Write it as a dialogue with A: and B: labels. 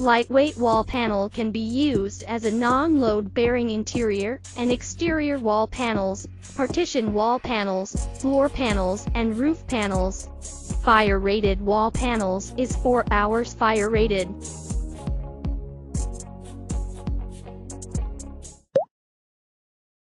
A: lightweight wall panel can be used as a non-load bearing interior and exterior wall panels, partition wall panels, floor panels, and roof panels. Fire rated wall panels is 4 hours fire rated.